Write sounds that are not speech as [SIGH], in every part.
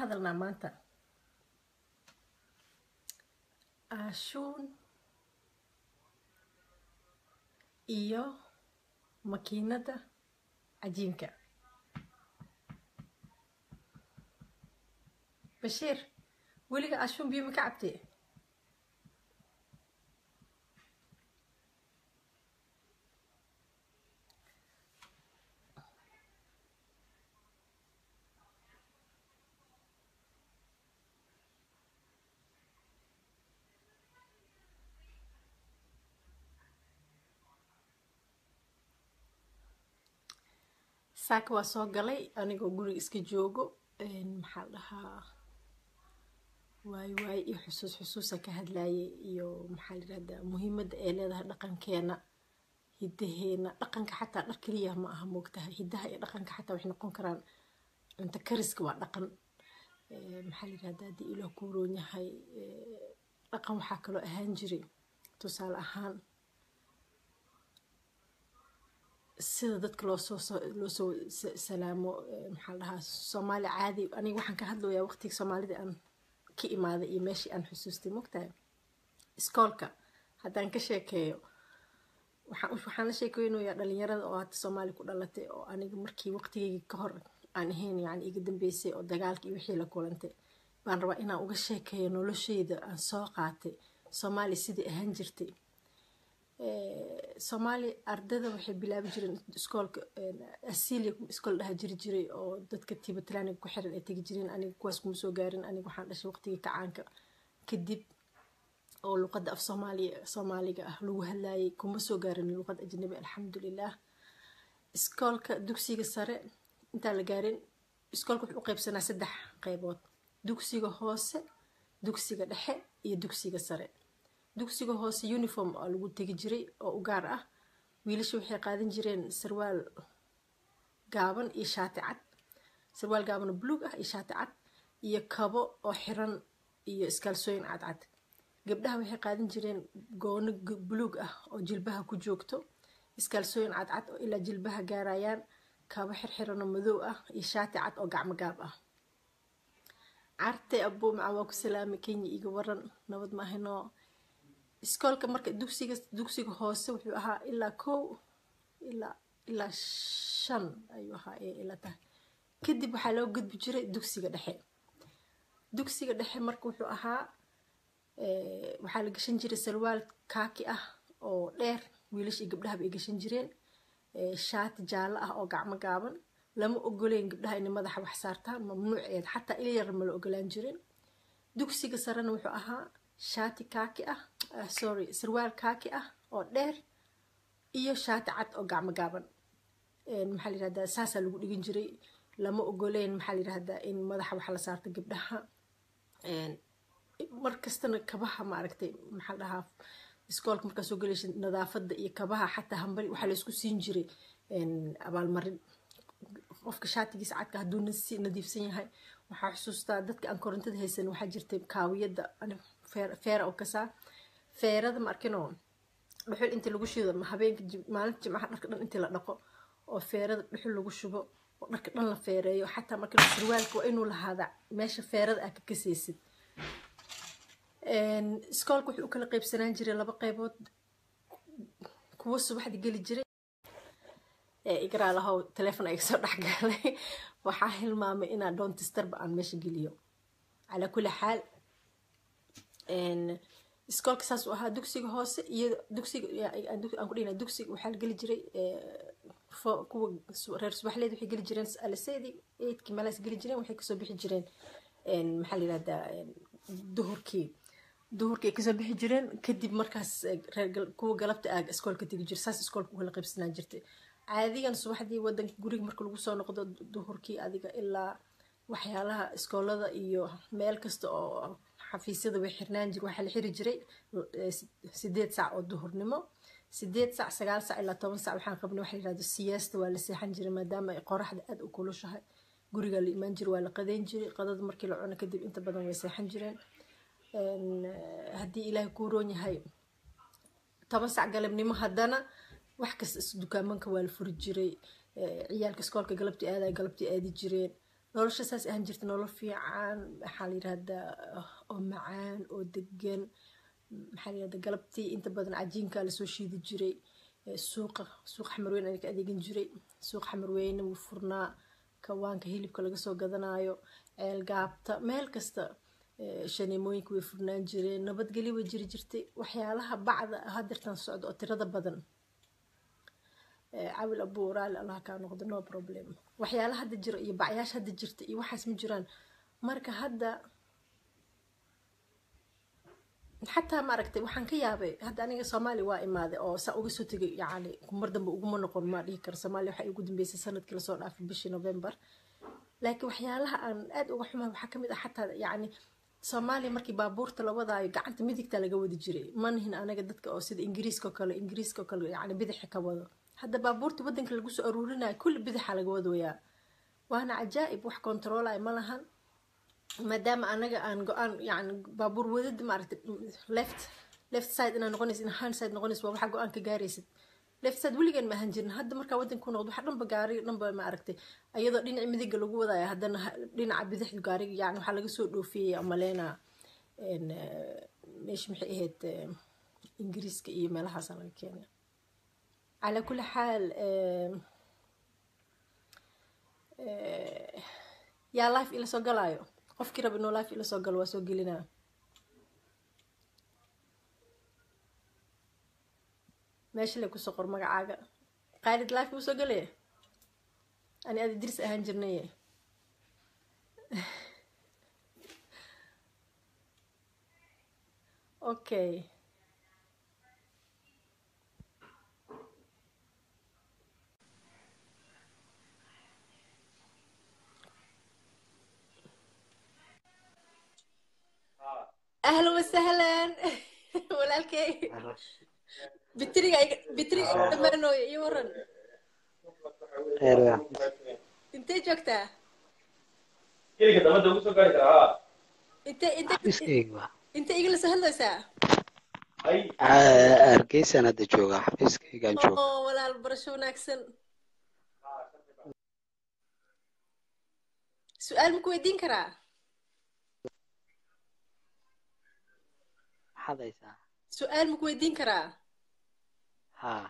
hadalnaa maanta ashuun iyo makiinada cajiinka bashiir weliga ashuun biyo ma ka cabtee saaka waa soo galay anigoo guriga iska joogo maxaa dhahaa waay waay iyo xusuus xusuusa ka hadlayay iyo maxaa la yirahdaa muhiimadda ay leedahay dhaqankeena hidaheena dhaqanka xataa dhar keliya ma aha moogtahay hidaha iyo dhaqanka xataa waxay noqon karaan cunto kariska waa dhaqan. Maxaa la yirahdaa haddii ilaah ku roon yahay dhaqan waxaa kaloo ahaan jiray tusaale ahaan sida dadka loosoo salaamo maxaa la dhahaa soomaali caadi aniga waxaan ka hadlayaa waqtiga soomaalida aan ka imaaday iyo meeshii aan xusuustay mogtahay iskoolka haddaan ka sheekeeyo waxaan la sheekeynayaa dhalinyarada oo hadda soomaali ku dhalatay oo aniga markii waqtigeyga ka hor aan ahayn yani iga dambeysay oo dagaalka iyo wixii la kulantay. Baan rabaa inaan uga sheekeeyo nolosheyda aan soo qaatay soomaali sidai ahaan jirtay soomaali ardayda waxay bilaabi jireen iskoolka asilia iskool dhaha jiri jiray oo dadka tibatlaaniga ku xiran ay tegi jireen aniga kuwaas kuma soo gaarin aniga waxaan dhashay waqtigii kacaanka. Kadib oo luqadda af soomaaliya soomaaliga ah lagu hadlayay kuma soo gaarin luqad ajnabi alxamdulilah iskoolka dugsiga sare intaan la gaarin iskoolka wuxuu u qaybsanaa saddex qaybood. Dugsiga hoose dugsiga dhexe iyo dugsiga sare dugsiga hoose uniform oo lagu tegi jiray oo u gaar ah wiilasha waxay qaadan jireen sarwaal gaaban iyo shaati cad. Sarwaal gaaban oo buluug ah iyo shaati cad iyo kabo oo xiran iyo iskaalsooyin cadcad gabdhaha waxay qaadan jireen goono buluug ah oo jilbaha ku joogto iskaalsooyin cadcad oo ilaa jilbaha gaarayaan kabo xirxiran madow ah iyo shaati cad oo gacmo gaab ah. Carte abuu waa ku salaamay kenya iga waran nabad maahanoo iskoolka marka dugsiga dugsiga hoose wuxuu ahaa ilaa kow ilaa ilaa shan ayuu ahaa ee ila tahay kadib waxaa loo gudbi jiray dugsiga dhexe. Dugsiga dhexe marka wuxuu ahaa waxaa la gashan jiray sarwaal kaaki ah oo dheer wiilasha iyo gabdhahaba ay gashan jireen shaati jaallo ah oo gacmo gaaban lama ogoleyn gabdhaha inay madaxa wax saartaan mamnuuceed xataa ilyar ma la ogolaan jirin. Dugsiga sarena wuxuu ahaa shaati kaaki ah sorry sarwaal kaaki ah oo dheer iyo shaati cad oo gacmo gaaban. Maxaa la yirahdaa saasaa lagu dhigin jiray lama ogoleyn maxaa la yirahdaa in madaxa wax la saarto gabdhaha. Markastana kabaha maaragtay maxaa dhahaa iskoolka markaa soo gelaysa nadaafadda iyo kabaha xataa hambali waxaa laysku siin jiray abaalmarin. Qofka shaatigiisa cadka hadduu nadiifsan yahay waxaa xusuustaa dadka aan korontada haysan waxaa jirtay kaawiyadda feera oo kasaa feerada ma arkinoo dhuxul intii lagu shido habeenka maalinta jimcaha dharka dhan intii la dhaqo oo feerada dhuxul lagu shubo oo dharka dhan la feereeyo xataa marka sarwaalka waa inuu lahaada meesha feerada aa ka kasaysid iskoolka wuxuu u kala qaybsanaan jiray laba qaybood. Kuwo subaxda geli jiray igraa lahow telefon ay soo dhexgalay waxaa hilmaamay inaan doontistarba aan meesha geliyo. Calaa kulli xaal iskoolka saas uu ahaa dugsiga hoose iyo dugsiga dugsiga waxaa geli jiray kuwa reer subaxleed waxay geli jireen aliseedi eidkii meelahaas geli jireen waxay ka soo bixi jireen maxaa la yirahdaa duhurkii duhurkii ay ka soo bixi jireen kadib markaas reer kuwa galabta aaga iskoolka tegi jira saas iskoolka u kala qaybsanaan jirtay. Caadigan subaxdii wadanka guriga marka lagu soo noqdo duhurkii adiga ilaa waxyaalaha iskoolada iyo meel kasta oo xafiisyada way xirnaan jir waxaa la xiri jiray sideed saac oo duhurnimo. Sideed saac sagaal saac ilaa toban saac waxaan qabnay waxa yiraahdo siyaasta waa la seexan jiray maadaama ay qoraxda aada u kulushahay. Guriga la imaan jiray waa la qadeyn jiray. Qadada markii la cuno kadib inta badan way seexan jireen. Haddii ilaahay kuu roon yahay toban saac galabnimo haddana wax kasta dukaamanka waa la furi jiray. Ciyaalka iskoolka galabtii aaday galabtii aadi jireen nolosha saas ahaan jirta nolol fiican maxaa la yirahdaa oo macaan oo degan maxaa la yirahdaa galabtii inta badan cajiinkaa la soo shiidi jiray suuqa suuqa xamarweyne ayaa ka adeegan jiray. Suuqa xamarweyne wuu furnaa kawaanka hilibka laga soo gadanayo ceel gaabta meel kasta shaneemooyinka way furnaan jireen nabadgelyo way jiri jirtay. Waxyaalaha bacda hadeertan socda oo tirada badan cawil abuu raali allah kaa noqdo no problem. Waxyaalaha hadda jiro iyo bacyaasha hadda jirta iyo waxaas ma jiraan. Marka hadda xataa maaragtay waxaan ka yaabay hadda aniga soomaaliya waa imaaday oo saa uga soo tegay yacni mar dambe uguma noqon ma dhihi karo soomaaliya waxay ugu dambeysay sannadkii la soo dhaafay bishii november. Laakiin waxyaalaha aan aad uga xumahay waxaa ka mid ah xataa yacni soomaaliya markii baabuurta la wadaayo gacanta midigta laga wadi jiray. Manihin anaga dadka oo sida ingiriiska oo kale ingiriiska oo kale yacni bidixa ka wado hadda baabuurta wadanka lagu soo aruurinayo kulli bidixa laga wadayaa waana cajaa'ib wax controlay ma lahan maadaama anaga aan go'aan yani baabuur waddada maaragtay left left side inaa noqonaysa in hand side noqonaysa waa waxaa go'aan ka gaaraysid. Left side weligan ma ahan jirin. Hadda markaa wadanka ku noqdo waxa dhanba gaari dhanba maaragtay iyadoo dhinaca midiga lagu wadaya haddana dhinaca bidixda gaariga yani waxaa laga soo dhoofiyaya maleynaa meesha maxay ahayd ingiriiska iyo meelahaasa laga keenay calaa kulli xaal yaa life ila soo galaayo qofkii raba inuu life ila soo galo waa soo gelinaa meesha lay ku soo qor magacaaga qaalid life buu soo galaya ani adi diris ahaan jirnaye okay ahlan wasahlan walaalkey bitriga bitriga dhamaanooyo iyo waran intee joogtaa inte igala soo hadlaysaa hargeysaan hadda joogaa xafiiskaygaan jooga oo walaal barasho wanaagsan su'aal maku weydiin karaa maxaad haysaa su'aal maku weydiin karaa? Haa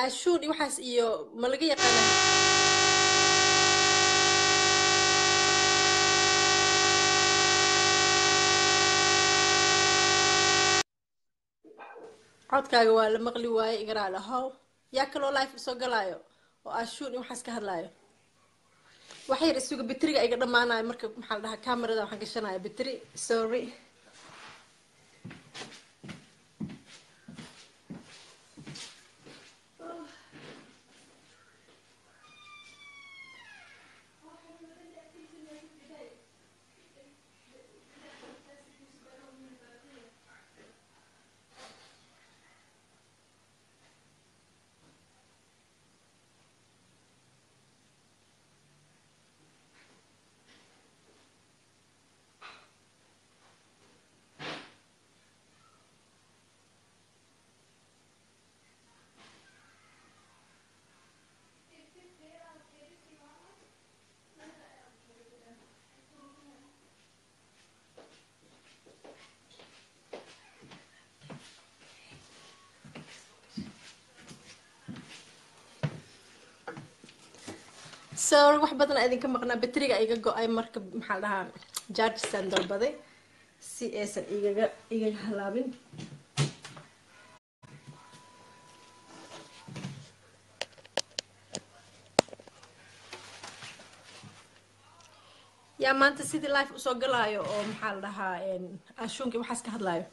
aashuun iyo waxaas iyo ma laga yaqaana codkaaga waa la maqli waaye igaraal ahow yaa kaloo life soo galaayo? Oo aashuun iyo waxaas ka hadlaayo? Wax yar isuga bitriga iga dhammaanayo marka maxaa la dhahaa camerada waxaan gashanaya bitri sorry so wax badan idinka maqnaa batriga iga go'ay marka maxaa dhahaa jargesaan dalbaday si aysan igaga igaga halaabin. Yaa maanta sidii life u soo galaayo oo maxaa la dhahaa ashuunki waxaas ka hadlaayo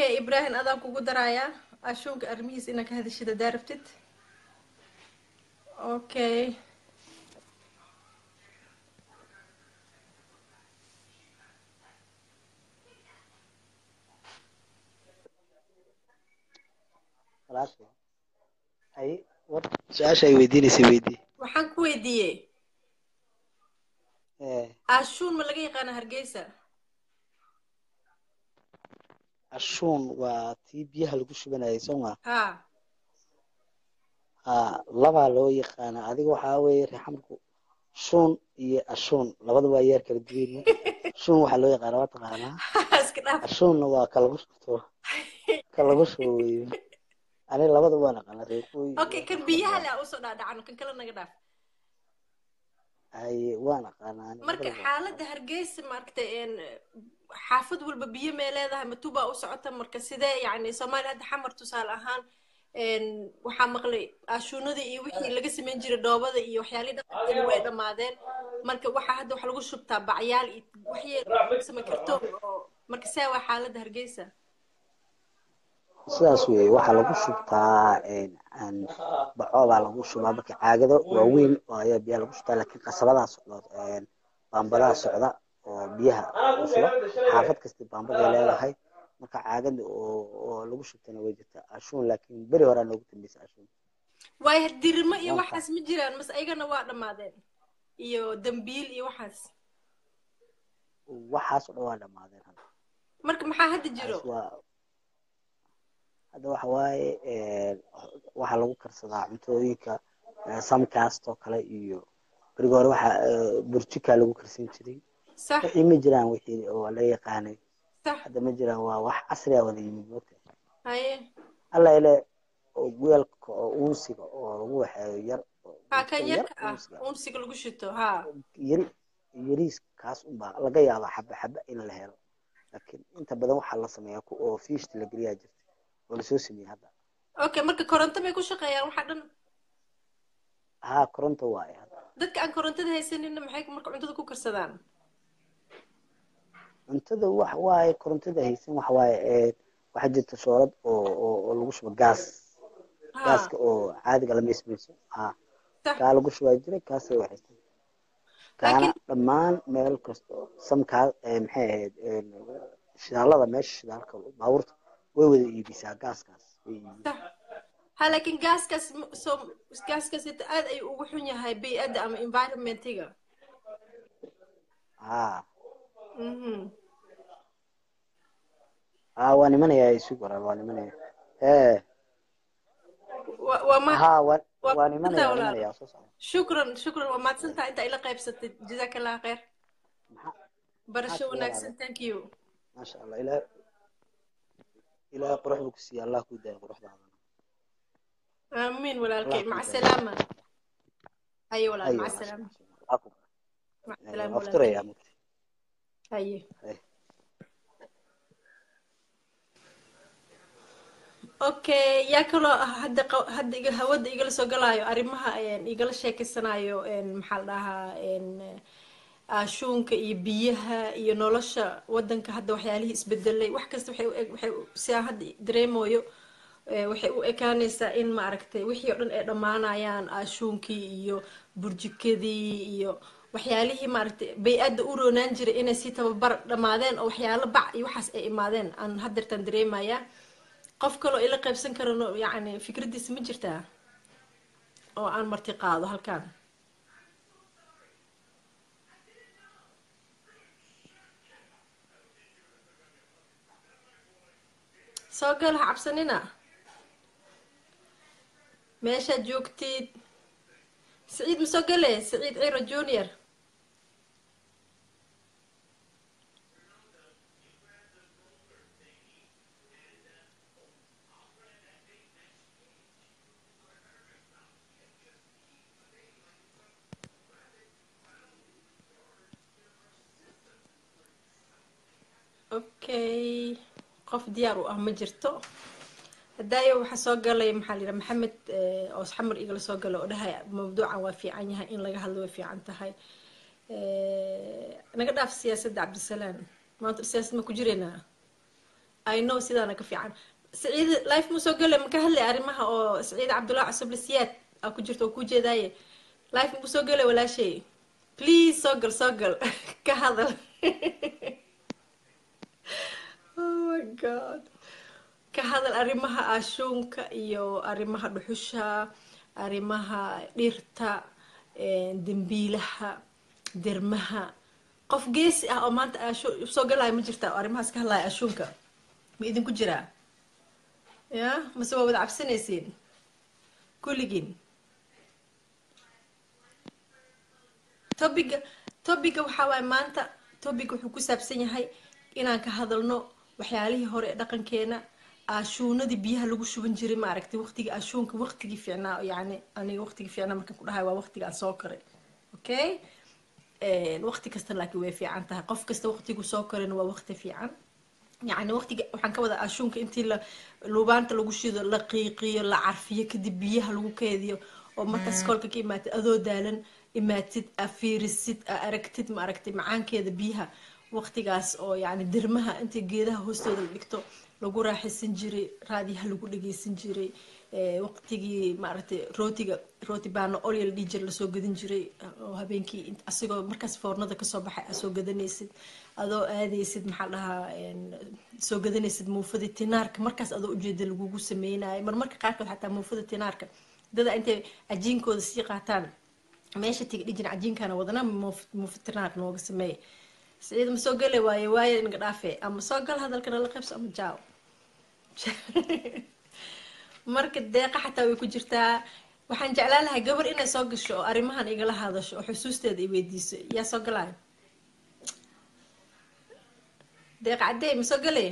okay ibrahim adaan kugu darayaa ashuunka arrimihiis inaa ka hadashid hadaa rabtid okay. Su'aasha ay weydiinaysay weydii waxaan ku weydiiyey? Ee ashuun ma laga yaqaana hargeysa ashuun waa tii biyaha lagu shubanayay soo ma ha ha labaa loo yaqaana. Adiga waxaa weeye reexamarku shuun iyo ashuun labada waa yeer kala duwan [LAUGHS] shuun waxaa loo yaqaana waa taqaanaa? [LAUGHS] Ashuunna waa ka lagu shubto. [LAUGHS] Ka lagu shubo weeye ani labada waa naqaana reekoy kan biyaha le a u soo dhaadhacano kan kale naga dhaaf. Haye waa naqaana ani marka xaaladda hargeysa maaragtay xaafad walba biyo mee leedahay matubaa u socota marka sidee yacni soomaaliya hadda xamar tusaale ahaan waxaa maqlay ashuunada iyo wixii laga samayn jiray dhoobada iyo waxyaalihii dhaqankeena way dhammaadeen marka waxaa hadda waxa lagu shubtaa bacyaal iyo waxyee samayn kartoon oo marka see waa xaaladda hargeysa sidaas weeye waxaa lagu shubtaa een, aan baco baa lagu shubaa marka caagado waaweyn ayaa biyaha lagu shubtaa laakiin qasabadaha socda een, baambadaha socda oo biyaha shuba xaafad kasta baambaday leedahay. Marka caagada oo lagu shubtana way jirtaa ashuun laakiin beri horaa noogu dambeysa ashuun waayo dirimo iyo waxaas ma jiraan mase ayagana waa dhammaadeen iyo dambiil iyo waxaas. Waxaas oo dhan waa dhamaadeen hadda marka maxaa hadda jiro? Hadda waxa waaye waxaa lagu karsadaa cuntooyinka samkaastoo kale iyo berigi hore waxaa burjikaa lagu karsan jiray wixii ma jiraan wixii oo la yaqaanay. Hadda ma jiraan waa wax casri ah wada yimid moogta haye. Alla ile oo weelka oo uunsiga oo lagu waxeeyo yar ha ah ha yariis kaas unbaa laga yaabaa xaba xaba in la helo. Laakiin inta badan waxaa la sameeyaa ku oo fiishta la geliyaa jirta oo la soo sameeyey hadda. Okay marka koronto bay ku shaqeeyaan waxaa dhan. Haa koronto waaye hadda. Dadka aan korontada haysaninna maxay marka cuntada ku karsadaan cuntada wax waaye korontada haysan waxa waaye waxaa jirta shoolad oo oo oo lagu shubo gaas. Ha gaaska oo caadiga lama ismayso haa sax kaa lagu shubaa jiray kaasay waxaystan kaana laakiin dhammaan meel kasta samkaa maxay ahayd shidaalada meesha shidaalka baabuurta way wada iibisaa gaaskaas. Way iibisaa. Ha laakiin gaaskaas soo gaaskaas aad ayuu ugu xun yahay bey'adda ama environmentiga. Haa mhm haa waa nimanaya ee. Waa waa nimanaya waa walaal nimanaya soo socda. Shukran shukran waa mahadsantahay intaa ila qaybsatay. Jazaaka allah khayr barasho wanaagsan thank you. Maasha allah ilaa ilaahay qurux buu ku siiya allah kuu daaya quruxdaada. Allah walaalkay. Maca salaama. Haye walaal maca salaama. Ku afturaya haye okay yaa kaloo hadda hadda hawada igala soo galaayo arrimaha igala sheekeysanayo maxaa la dhahaa een, ashuunka iyo biyaha iyo nolosha wadanka hadda waxyaalihii isbedelay. Wax kasta waxay u eg waxay u- si aan hadda dareemayo ee, waxay u ekaanaysaa in maaragtay wixii oo dhan ay dhammaanayaan ashuunkii iyo burjikadii iyo waxyaalihii maaragtay bay-adda u roonaan jiray inay si tababar dhammaadeen oo waxyaalo bac iyo waxaas ay imaadeen. Aan haddeertaan dareemayaa qof kaloo ila qaybsan karano yacni fikradiisa ma jirtaa? Oo aan marti qaado halkan soo gal ha cabsanina. Meeshaad joogtid. Siciid ma soo gale siciid ciro junior okay qof diyaar u ah ma jirto. Hadaayo waxaa soo galay maxaa la yidhaha maxamed eh, oos xamar igala soo gala oo dhahay mawduucan waa fiican yahay in laga hadlo way fiican tahay. Eh, naga dhaaf siyaasadda cabdisalaam maanta siyaasad ma ku jireynaa i know sidaana ka fiican. Saciid life ma soo gale ma ka hadlay arrimaha oo saciid cabdullahi cusub lasiyaad aa ku jirto oo ku jeedaaye? Life ma soo gale walaashay. Please soo gal soo gal. [LAUGHS] Ka hadal [LAUGHS] my god. Ka hadal arrimaha ashuunka iyo arrimaha dhuxusha arrimaha dhirta dembiilaha dermaha. Qof geesi ah oo maanta ashu soo galaya ma jirta oo arrimahaas ka hadlaya ashuunka ma idinku jiraa ya? Mase waa wada cabsanaysiin? Kulligiin. Tobiga tobiga waxaa waaye maanta tobiga wuxuu ku saabsan yahay inaan ka hadalno waxyaalihii hore ee dhaqankeena ashuunadii biyaha lagu shuban jiray maaragtay waqtigii ashuunka waqtigii fiicnaa yani aniga waqtigii fiicnaa markaan ku dhahay waa waqtiga aan soo koray. Okay? Waqti kasta laakiin way fiican tahay. Qof kasta waqtigu soo korayna waa waqti fiican. Yacni waqtiga waxaan ka wadaa ashuunka intii la lubaanta lagu shido la qiiqiyo la carfiyo kadib biyaha lagu keediyo oo markaas kolka ka imaatid adoo daalan imaatid a fiirisid a aragtid ma aragtay macaankeeda biyaha waqtigaas oo yacni dirmaha inta geedaha hoostooda la dhigto lagu raaxaysan jiray raadiyaha lagu dhageysan jiray waqtigii maaragtay rootiga rooti baano olya la dhihi jira la soo gadan jiray oo habeenkii asigoo markaas foornada ka soo baxay aa soo gadanaysid adoo aadaysid maxaa dhahaa soo gadanaysid muufadii tinaarka markaas adoo ujeeda lagugu sameynayo marmarka qaarkood xataa muufada tinaarka dada intay cajiinkooda sii qaataan meesha tiga dhijin cajiinkana wadana muufa tinaar nooga sameeya siciid ma soo gale waaye waaye inaga dhaafe ama soo gal hadalkana la qaybso ama jaaw. [LAUGHS] Marka deeqa xataa way ku jirtaa. Waxaan jeclaan lahay gabar inay soo gasho oo arrimahan igala hadasho oo xusuusteeda i weydiiso. Yaa soo galaayo deeqa caddee ma soo galay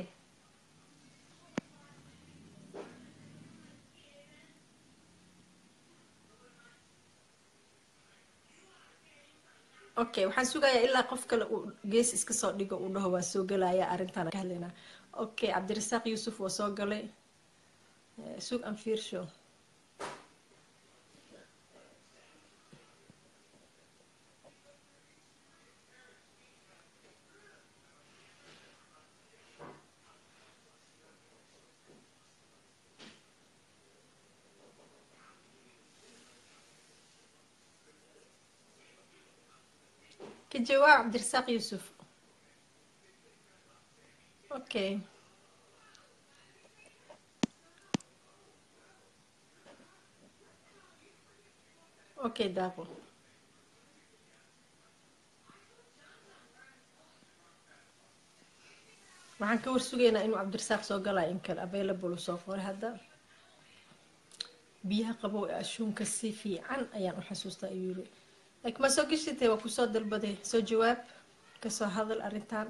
okay waxaan sugayaa ilaa qof kale uu gees iska soo dhigo uu dhaho waa soo galaya arrintaan ka hadlaynaa okay cabdirasaaq yuusuf waa soo galay. Sug aan fiirsho فيديو عبد الرزاق يوسف. أوكي. أوكي دابو. وحن كور سوغينا انو عبد الرزاق سو قلا انكل افيلابل سو فور هذا. بيها قبو أشون كسي في عن أيام الحسوس تا laakiin ma soo geshitay waa ku soo dalbaday? Soo jawaab? Kasoo hadal arrintan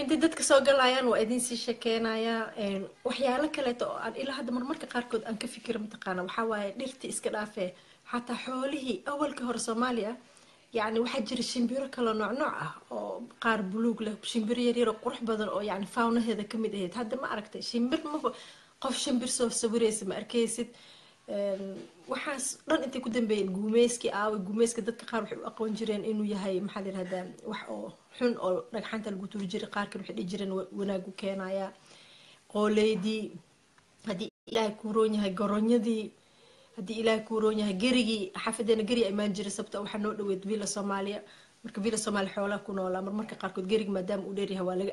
intay dadka soo galayaan waa idin sii sheekeynayaa waxyaalo kaleeto oo aan ilaa hadda marmarka qaarkood aan ka fikiro mataqaana waxaa waaye dhirtii iska dhaafee xataa xoolihii awalka hore soomaaliya yacni waxaa jira shimbiro kale nooc nooc ah oo qaar buluug leh shimbiro yaryar oo qurux badan oo yacni fawnaheeda kamid ahayd hadda ma aragtay shimbir maba qof shimbir soo sawiraysa ma arkaysid waxaas dhan intay ku dambeeyeen guumeyskii aaway guumeyska dadka qaar waxay u aqoon jireen inuu yahay maxaa la yirahdaa wax oo xun oo dhagxanta lagu tuuri jiray qaarkan waxay dhihi jireen wanaagu keenaya. Qooleydii haddii ilaahay kuu roon yahay goronyadii haddii ilaahay kuu roon yahay gerigii xaafadeena geri imaan jiray sababta waxaa noo dhaweyd villa soomaaliya marka villa soomaaliya xoolaha ku noolaa mar marka qaarkood gerig maadaama uu dheeryahay waa laga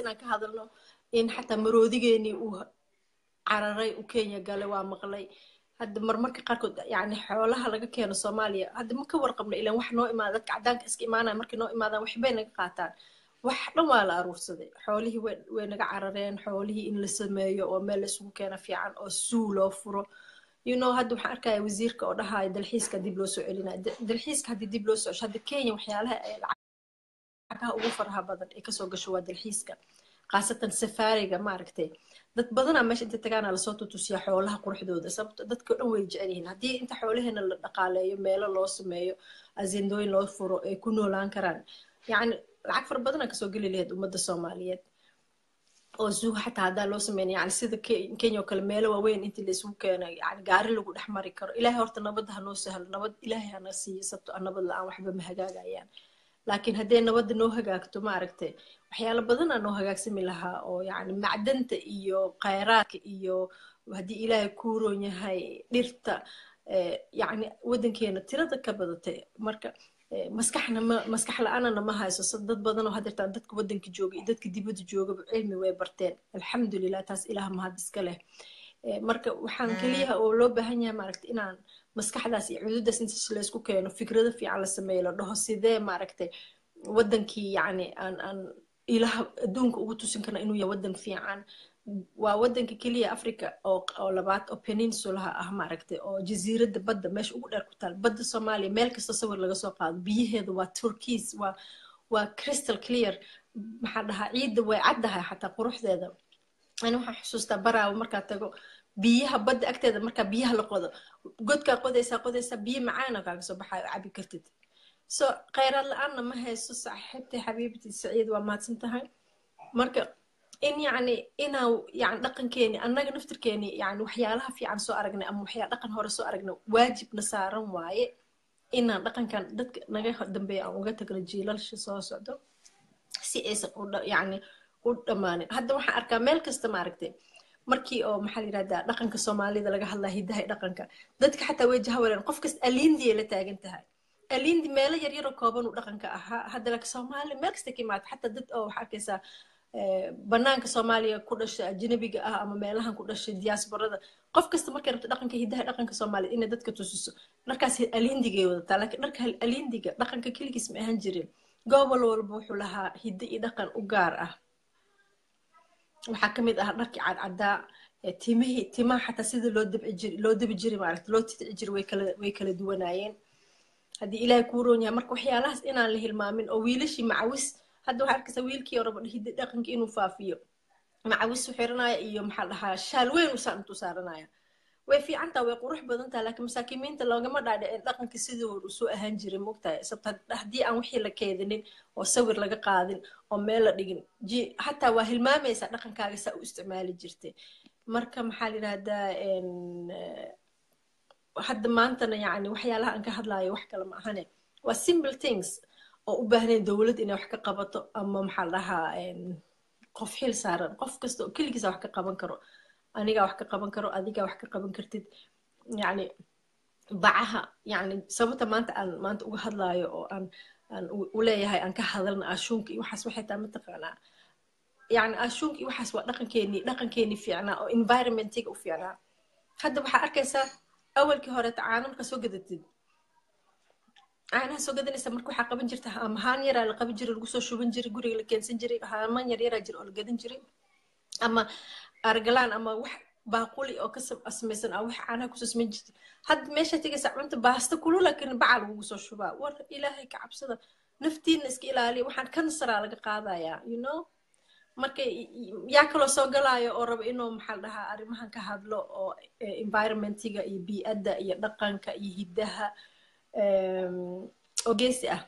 inaan ka hadalno in xataa maroodigeenii uu cararay u kenya gale waa maqlay. Hadda marmarka qaarkood yani xoolaha laga keeno soomaaliya hadda ma ka warqabna ilan wax noo imaada dadka cadaanka iska imaanaya markay noo imaadaan waxbay naga qaataan. Wax dhan waa la aruursaday. Xoolihii way naga carareen xoolihii in la sameeyo oo meel laisugu keena fiican oo suu loo furo. You know hadda waxaan arkaya wasiirka oo dhahaya dalxiiska dib loo soo celinaya dalxiiska haddii dib loo soo cesho hadda kenya waxyaalaha lacagaha ugu faraha badan ee ka soo gasho waa dalxiiska khaasatan safaariga maaragtay dad badanaa meesha inta tagaana la soo tutusiyaa xoolaha quruxdooda. Sababto dadka o dhan way jecel yihiin haddii inta xoolaheena la dhaqaaleeyo meelo loo sameeyo azendooyin loo furo ay ku noolaan karaan. Yacni lacag fara badanaa ka soo geli lahayd ummadda soomaaliyeed. Oo zoo xataa haddaa loo sameyn yani sida kenya oo kale meelo waaweyn intii laisugu keeno yani gaari lagu dhex mari karo. Ilaahay horta nabadda hanoo sahlo. Nabad ilaahay hana siiyo. Sabto a nabad la'aan waxba ma hagaagayaan laakiin haddee nabadda noo hagaagto maaragtay waxyaalo badanaa noo hagaagsami lahaa oo yani macdanta iyo khayraadka iyo haddii ilaahay kuu roon yahay dhirta yani waddankeena tirada ka badatay. Marka maskaxna ma maskax la'aanana ma hayso. Dad badan oo hadeertaan dadka waddanka jooga iyo dadka dibadda joogaba cilmi way barteen. Alxamdulilah taas ilaah mahad iska leh. Marka waxaan keliyaha oo loo baahan yahay maaragtay inaan maskaxdaas iyo cududaas intas laysku keeno fikrado fiican la sameeyo la dhaho sidee maaragtay waddankii yacni aan aan ilaha adduunka ugu tusin karna inuu yahay waddan fiican. Waa waddanka keliya africa oo oo labaad oo peninsulaha ah maaragtay oo jasiiradda badda meesha ugu dheer ku taal badda soomaaliya meel kasta sawir laga soo qaado biyaheedu waa turkiis waa waa crystal clear maxaa dhahaa ciidda way caddahay xataa quruxdeeda. Ani waxaan xusuustaa baraawo markaa tago biyaha badda agteeda markaa biyaha la qodo. Godkaa qodaysaa qodaysaa biyo macaana kaaga soo baxayo oo cabi kartid. So khayraad la'aanna ma hayso saaxiibtay xabiibtii saciid waa mahadsan tahay marka in yacni inaan yani dhaqankeeni annaga naftirkeeni yani waxyaalaha fiican soo aragnay ama waxyaa dhaqan hore soo aragnay waajibna saaran waaye inaan dhaqankan dadka naga dambeeya aan uga tagno jiilalsha soo socdo si aysan yani u dhammaanin hadda waxaan arkaa meel kasta maaragtay markii oo maxaa la dhaqanka soomaalida laga hadlaa hidaha dhaqanka. Dadka xataa way jahawaleen qof kasta aliindiya la taagan tahay. Aliindi meelo yar yaroo kooban uu dhaqanka ahaa. Hadda laakiin soomaali meel kasta ka imaata xataa dad oo waxaa arkaysaa banaanka soomaaliya ku dhashay ajnabiga ah ama meelahan ku dhashay diasporada. Qof kasta markay rabto dhaqanka hidaha dhaqanka soomaaliyad inay dadka tusiso. Dharkaas aliindigay wadataa. Laakiin dharka aliindiga dhaqanka keligiis ma ahan jirin. Gobol walba wuxuu lahaa hiddo iyo dhaqan u gaar ah waxaa ka mid ah dharkii cadcadaa timihii timaha xataa sida loo dabci jiri loo dabi jiri maaragta loo tidci jiri way kala way kala duwanaayeen. Haddii ilaahay kuu roon yahay marka waxyaalahaas inaan la hilmaamin oo wiilashii macawis hadda waxaa arkaysaa wiilkii oo raba hidda dhaqanka inuu faafiyo. Macawis u xiranaya iyo maxaa dhahaa shaal weyn usaan intuu saaranaya way fiicantaa way qurux badantaa laakiin masaakiimiinta loogama dhaadhicin dhaqanka hore u soo ahaan jiray mogtahay sababta haddii aan wixii la keedinin oo sawir laga qaadin oo meel la dhigin ji hataa waa hilmaamaysaa dhaqankaaga saa u isticmaali jirtay. Marka maxaa la hadda maantana yacni waxyaalaha aan ka hadlaayo wax kale ma ahane. Waa simple things oo u baahnayn dowlad inay wax ka qabato ama maxaa la qof xil saaran qof kasta oo keligiisa wax ka qaban karo anigaa wax ka qaban karo adigaa wax ka qaban kartid. Yacni bacaha yacni sababta maanta aan maanta uga hadlaayo oo aan aan u leeyahay aan ka hadalna ashuunka iyo waxaas waxay tahay mataqaanaa yacni ashuunka iyo waxaas waa dhaqankeenii dhaqankeenii fiicnaa oo environmentiga u fiicnaa. Hadda waxaa arkaysaa awalkii hore caano markaa soo gadatid. Caanaha soo gadanaysa marka waxaa qaban jirta haan yaraa la qaban jiray lagu soo shuban jiray guriga la keensan jiray haaman yar jira oo la gadan jiray. Ama argalaan ama wax baaquli oo ka samaysan ah wax caanaha ku soo samayn jirtay hadda meesha tegaysa cunta baasta kulu laakiin baca lagugu soo shubaa. War ilaahay ka cabsada. Naftiina iska ilaaliya. Waxaan kansaraa laga qaadayaa you know? Marka yaa kaloo soo galaayo oo raba inuu maxaa dhahaa arrimahan ka hadlo oo environmentiga iyo bii'adda iyo dhaqanka iyo hiddaha oo geesi ah.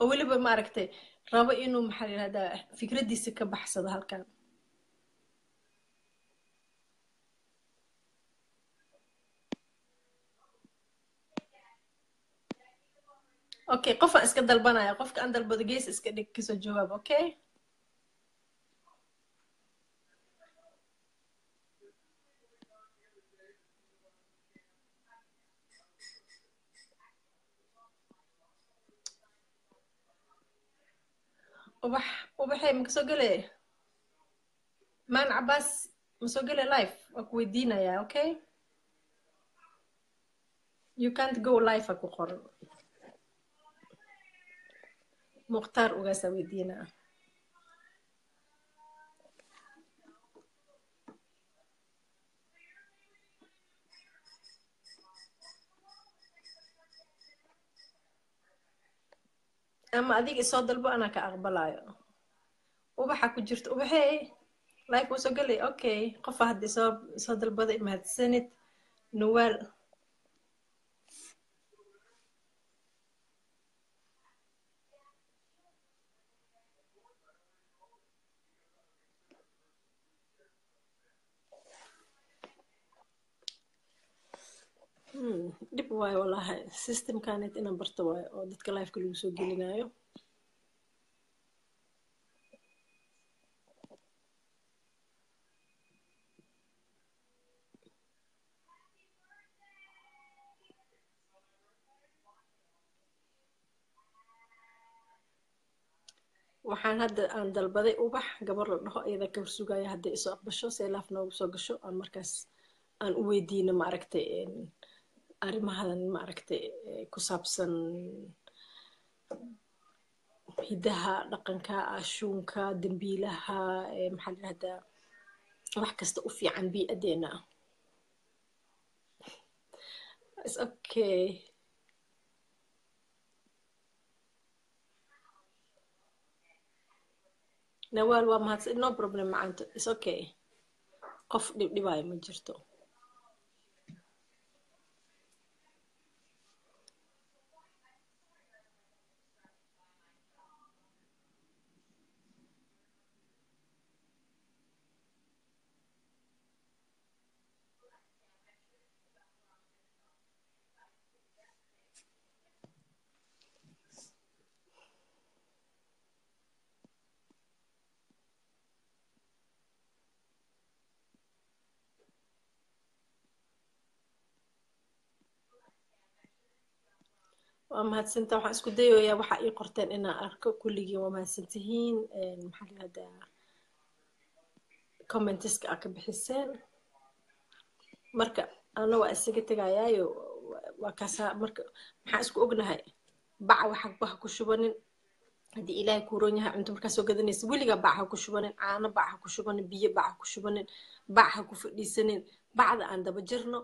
Oo weliba maaragtay rabo inuu maxaa la yidhahdaa fikraddiisa ka baxsado halkan. Okay qofaan iska dalbanaya qofka aan dalbado gees iska dhig ka soo jawaab okay ubax ubaxee ma ka soo gele maan cabaas ma soo gele life? Waa ku weydiinayaa okay? You can't go life a ku qoran mukhtaar ugaasaa weydiinaa ama adiga isoo dalbo anaa ka aqbalaayo. Ubaxa ku jirto ubaxee life wuu soo gelay okay qofa hadda isoo isoo dalbada mahadsanid nuwaal dhib waayo wallaahi systemkanet inaan barto waayo oo dadka lifeka lagu soo gelinayo waxaan hadda aan dalbaday ubax gabar la dhaho iyada ka horsugaya hadday isoo aqbasho see laaf noogu soo gasho aan markaas aan u weydiino maaragtay arrimahadan maaragtay ku saabsan hidaha dhaqanka ashuunka dembiilaha maxaa la yidhahdaa wax kasta u fiican bii'adeena ah is okay. Nawaal waa mahadsan. No problem macanto is okay. Qof dhibdhibaayo ma jirto waa mahadsantaa waxaan isku dayoyaa waxaa ii qorteen inaan arko kulligiin waa mahadsantihiin. Maxaa la yihahdaa commentiska aa ka bixiseen. Marka ana waa isaga tegayaayo waa marka maxaa isku ognahay? Baca waxba ha ku shubanin. Haddii ilaahay kuuron yahay cunto markaa soo gadanaysa weligaa bac ha ku shubanin. Caano bac ha ku shubanin biyo bac ha ku shubanin bac ha ku fadhiisanin. Bacda aan daba jirno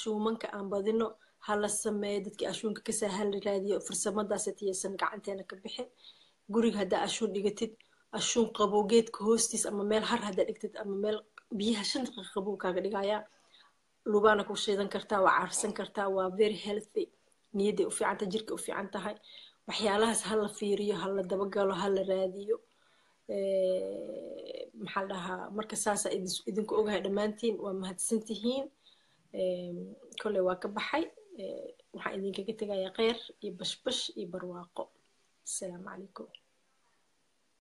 shuumanka aan badino hala sameeyo dadkii ashuunka kasaa hala raadiyo farsamadaas tiyaysan gacanteena ka bixin guriga haddaa ashuun dhigatid ashuun qabow geedka hoostiis ama meel har haddaa dhigtid ama meel biyaha shan daqiiqa qabow kaaga dhigayaa. Lubaana ku shiidan kartaa waa caarsan kartaa waa very healthy. Niyadday u fiicanta jirka u fiican tahay. Waxyaalahaas hala fiiriyo hala dabagalo hala raadiyo. Maxaa dhahaa? Marka saasaa idinku ogahay dhammaantiin waa mahadsantihiin. Kolley waa ka baxay waxaan idinkaga tegayaa kheyr iyo bashbash iyo barwaaqo. Asalaamu calaykum